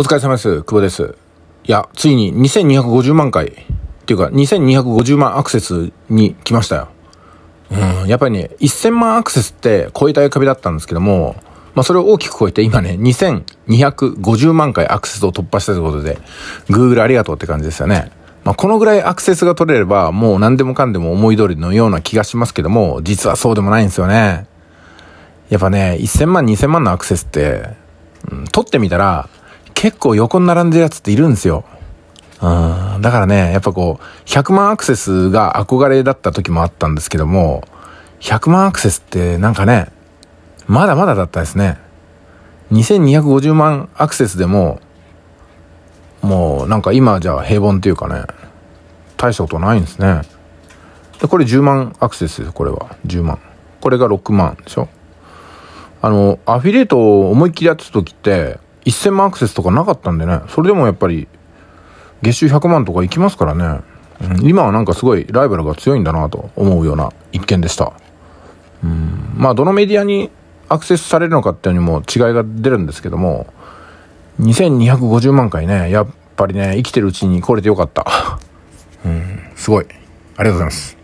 お疲れ様です。久保です。いや、ついに2250万回、っていうか2250万アクセスに来ましたよ。うん、やっぱりね、1000万アクセスって超えたい壁だったんですけども、まあそれを大きく超えて今ね、2250万回アクセスを突破したということで、Google ありがとうって感じですよね。まあこのぐらいアクセスが取れれば、もう何でもかんでも思い通りのような気がしますけども、実はそうでもないんですよね。やっぱね、1000万、2000万のアクセスって、うん、取ってみたら、結構横に並んでるやつっているんですよ。うん、だからね、やっぱこう、100万アクセスが憧れだった時もあったんですけども、100万アクセスってなんかね、まだまだだったですね。2250万アクセスでも、もうなんか今じゃ平凡っていうかね、大したことないんですね。で、これ10万アクセスです、これは。10万。これが6万でしょあの、アフィリエイトを思いっきりやってた時って、1000万アクセスとかなかったんでね、それでもやっぱり、月収100万とかいきますからね、うん、今はなんかすごいライバルが強いんだなと思うような一件でした。うん、まあ、どのメディアにアクセスされるのかっていうのにも違いが出るんですけども、2250万回ね、やっぱりね、生きてるうちに来れてよかった。うん、すごい。ありがとうございます。